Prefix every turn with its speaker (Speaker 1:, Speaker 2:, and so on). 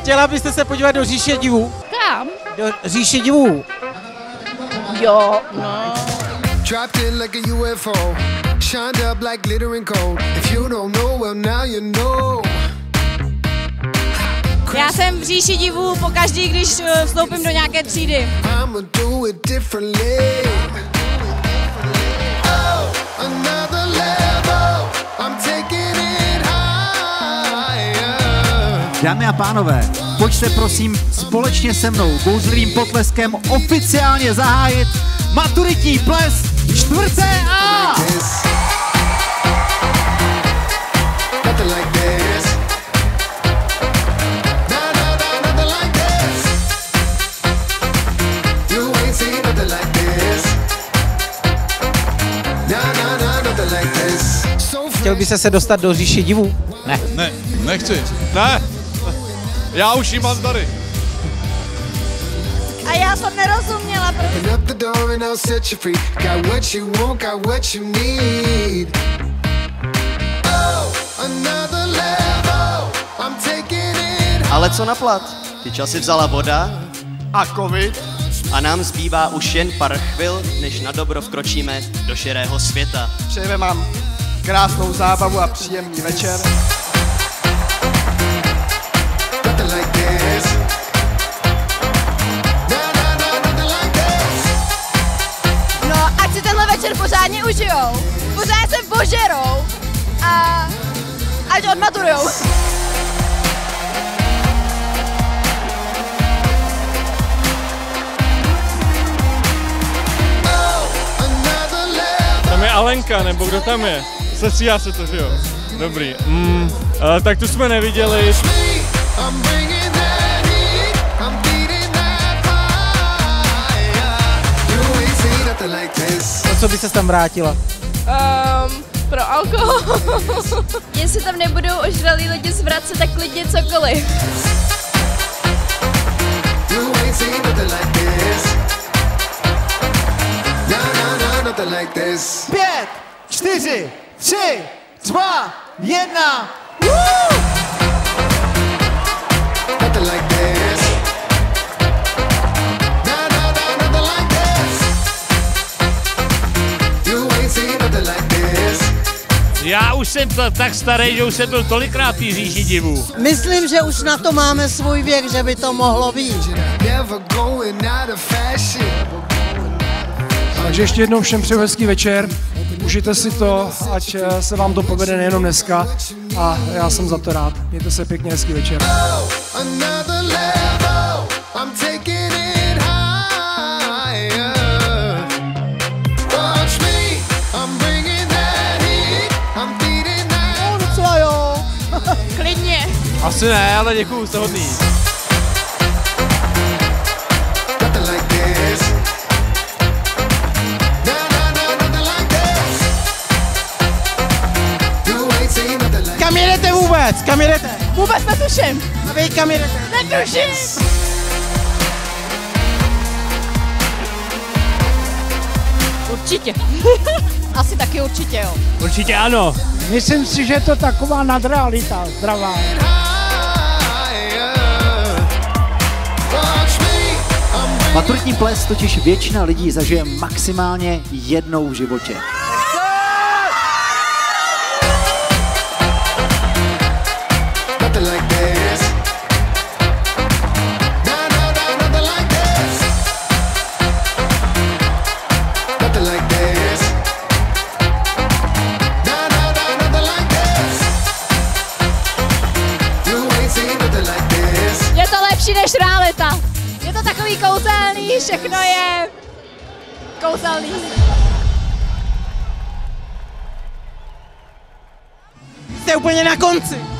Speaker 1: Chtěla byste se podívat do říše divů?
Speaker 2: Kam?
Speaker 1: Do říše divů.
Speaker 2: Jo, no.
Speaker 3: Dropped in like a UFO, shined up like glittering gold. If you don't know, well now you know.
Speaker 2: Já jsem v říši divů po každý, když eh, vstoupím do nějaké třídy.
Speaker 4: Dámy a pánové, pojďte prosím společně se mnou bouzlivým potleskem oficiálně zahájit maturitní ples čtvrté A!
Speaker 1: Chtěl byste se dostat do říše divů? Ne.
Speaker 5: Ne, nechci. Ne. Já už jí mám tady.
Speaker 2: A já jsem nerozuměla, protože
Speaker 3: Open up the door and I'll set you free. Got what you want, got what you need. Oh, another level. I'm taking it
Speaker 6: Ale co na plat? Ty časy vzala voda a covid a nám zbývá už jen pár chvil, než na dobro vkročíme do širého světa.
Speaker 7: Přejeme vám krásnou zábavu a příjemný večer.
Speaker 2: No, tenhle večer a.
Speaker 8: Tam je Alenka, nebo kdo tam je? Sestříhá se to, že jo? Dobrý. Mm, tak tu jsme neviděli.
Speaker 3: Nothing like this.
Speaker 1: O co by se tam vrátila?
Speaker 2: Um, pro alkohol. Jestli tam nebudou ožralí lidi zvracet, tak klidně cokoliv.
Speaker 4: Pět, čtyři, tři, dva, jedna.
Speaker 3: Nothing like this.
Speaker 9: Já už jsem to tak starý, že už jsem byl tolikrát v říši divů.
Speaker 10: Myslím, že už na to máme svůj věk, že by to mohlo být.
Speaker 7: Takže ještě jednou všem přeju hezký večer. Užijte si to, ať eh, se vám to povede nejenom dneska. A já jsem za to rád. Mějte se pěkně, hezký večer.
Speaker 3: I'm taking
Speaker 8: Asi ne, ale děkuju, jste hodný.
Speaker 1: Kam jedete vůbec? Kam jedete?
Speaker 2: Vůbec netuším.
Speaker 1: A vy kam jedete?
Speaker 2: Netuším. Určitě. Asi taky určitě, jo.
Speaker 9: Určitě ano.
Speaker 10: Myslím si, že je to taková nadrealita zdravá.
Speaker 4: Maturitní ples totiž většina lidí zažije maximálně jednou v životě.
Speaker 2: Takový kouzelný, všechno je kouzelný.
Speaker 1: Jste úplně na konci.